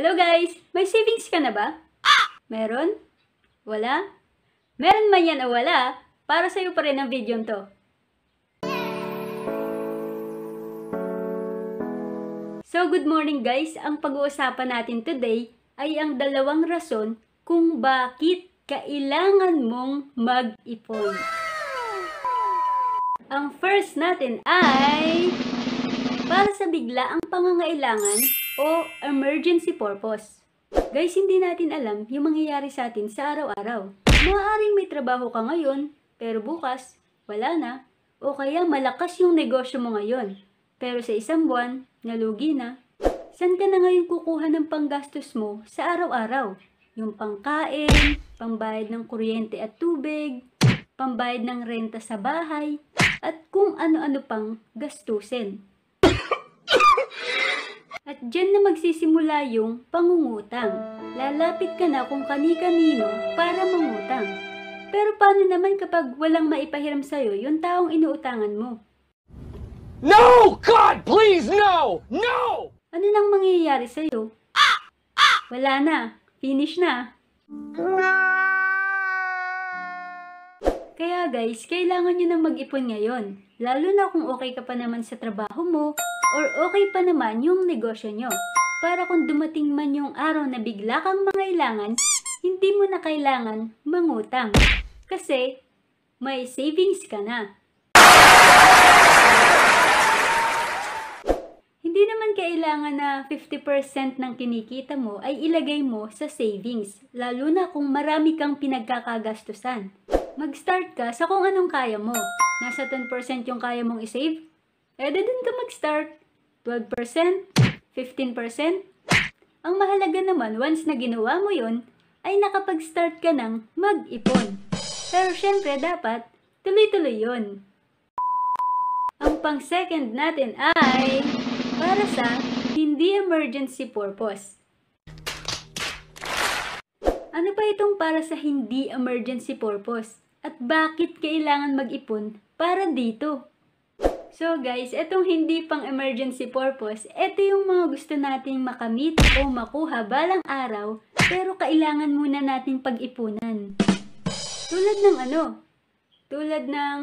Hello guys! May savings ka na ba? Meron? Wala? Meron man yan o wala, para sa'yo pa rin ang video to. So good morning guys! Ang pag-uusapan natin today ay ang dalawang rason kung bakit kailangan mong mag-ipon. Ang first natin ay para sa bigla ang pangangailangan o emergency purpose. Guys, hindi natin alam yung mangyayari sa atin sa araw-araw. Maaaring may trabaho ka ngayon, pero bukas, wala na. O kaya malakas yung negosyo mo ngayon, pero sa isang buwan, nalugi na. San ka na ngayon kukuha ng panggastos mo sa araw-araw? Yung pangkain, pambayad ng kuryente at tubig, pambayad ng renta sa bahay, at kung ano-ano pang gastusin. At dyan na magsisimula yung pangungutang. Lalapit ka na kung kani-kanino para mangutang. Pero paano naman kapag walang maipahiram sa'yo yung taong inuutangan mo? No! God, please, no! No! Ano nang mangyayari sa'yo? Wala na. Finish na. Kaya guys, kailangan nyo na mag-ipon ngayon. Lalo na kung okay ka pa naman sa trabaho mo or okay pa naman yung negosyo nyo. Para kung dumating man yung araw na bigla kang mangailangan, hindi mo na kailangan mangutang. Kasi may savings ka na. Hindi naman kailangan na 50% ng kinikita mo ay ilagay mo sa savings, lalo na kung marami kang pinagkakagastusan. Mag-start ka sa kung anong kaya mo. Nasa 10% yung kaya mong isave? Eh, dun ka mag-start. 12%? 15%? Ang mahalaga naman, once na ginawa mo yon ay nakapag-start ka ng mag-ipon. Pero syempre, dapat tuloy-tuloy yon. Ang pang-second natin ay para sa hindi emergency purpose. Ano ba itong para sa hindi emergency purpose? At bakit kailangan mag-ipon para dito? So guys, itong hindi pang emergency purpose, ito yung mga gusto nating makamit o makuha balang araw, pero kailangan muna nating pag-ipunan. Tulad ng ano? Tulad ng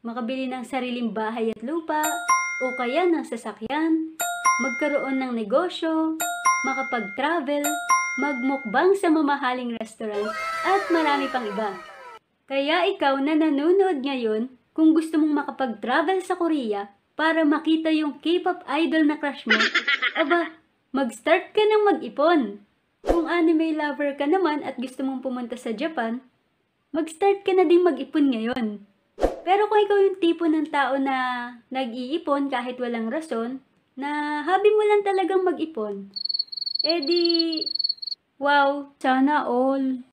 makabili ng sariling bahay at lupa, o kaya ng sasakyan, magkaroon ng negosyo, makapag-travel, magmukbang sa mamahaling restaurant, at marami pang iba. Kaya ikaw na nanonood ngayon, kung gusto mong makapag-travel sa Korea para makita yung K-pop idol na crush mo, aba, mag-start ka ng mag-ipon. Kung anime lover ka naman at gusto mong pumunta sa Japan, mag-start ka na din mag-ipon ngayon. Pero kung ikaw yung tipo ng tao na nag-iipon kahit walang rason, na habi mo lang talagang mag-ipon, edi, wow, sana all.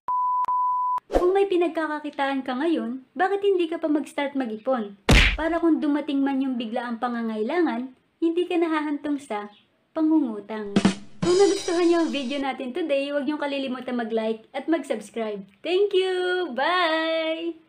Kung may pinagkakakitaan ka ngayon, bakit hindi ka pa mag-start mag-ipon? Para kung dumating man yung bigla ang pangangailangan, hindi ka nahahantong sa pangungutang. Kung nagustuhan niyo ang video natin today, huwag niyong kalilimutan mag-like at mag-subscribe. Thank you! Bye!